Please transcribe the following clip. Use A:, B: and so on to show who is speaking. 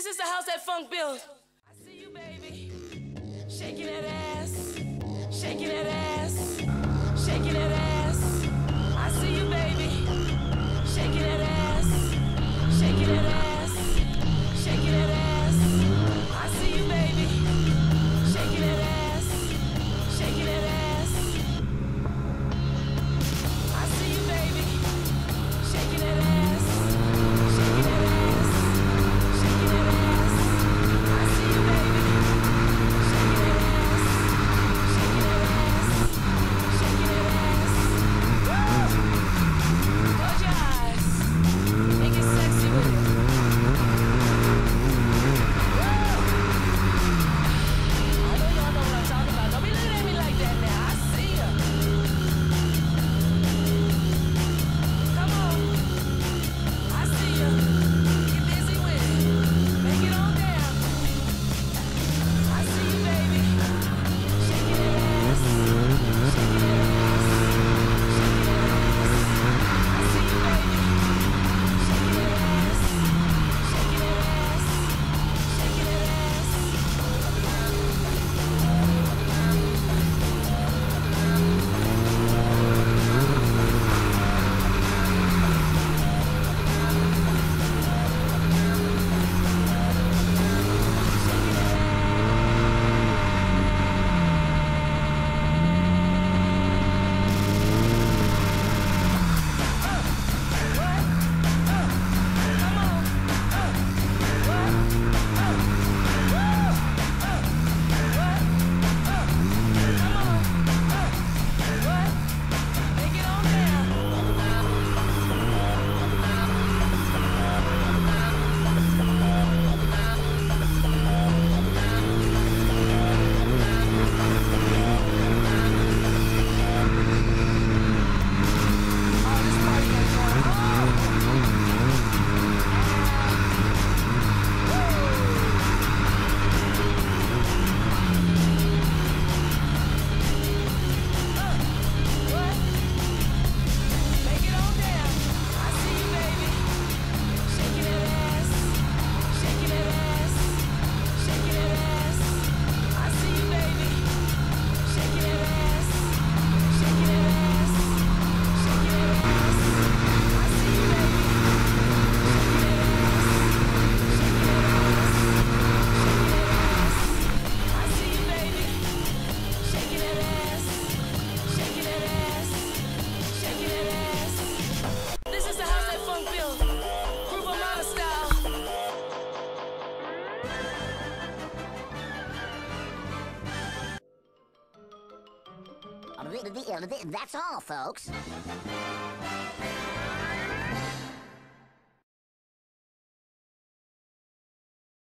A: This is the house that funk built. I see you, baby. Shaking that ass. Shaking that ass.
B: That's all, folks.